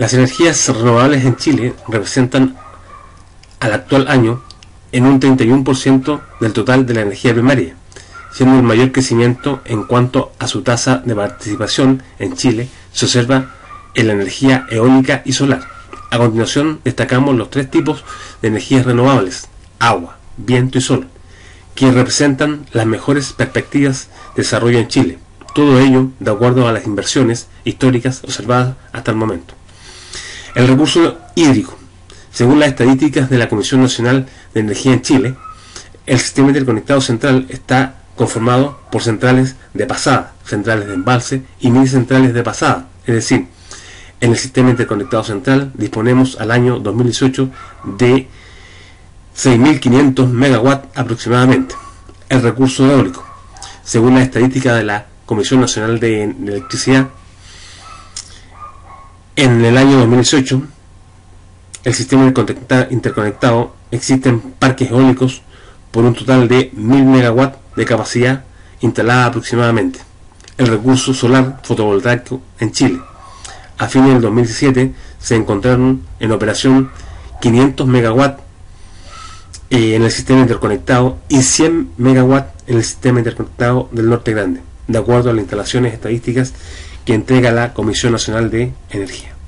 Las energías renovables en Chile representan al actual año en un 31% del total de la energía primaria, siendo el mayor crecimiento en cuanto a su tasa de participación en Chile se observa en la energía eólica y solar. A continuación destacamos los tres tipos de energías renovables, agua, viento y sol, que representan las mejores perspectivas de desarrollo en Chile. Todo ello de acuerdo a las inversiones históricas observadas hasta el momento. El recurso hídrico. Según las estadísticas de la Comisión Nacional de Energía en Chile, el sistema interconectado central está conformado por centrales de pasada, centrales de embalse y mini centrales de pasada. Es decir, en el sistema interconectado central disponemos al año 2018 de 6.500 megawatts aproximadamente. El recurso eólico. Según la estadística de la Comisión Nacional de Electricidad, en el año 2018, el sistema interconectado existen parques eólicos por un total de 1000 megawatts de capacidad instalada aproximadamente. El recurso solar fotovoltaico en Chile. A fines del 2017 se encontraron en operación 500 megawatts eh, en el sistema interconectado y 100 megawatts en el sistema interconectado del Norte Grande, de acuerdo a las instalaciones estadísticas que entrega la Comisión Nacional de Energía.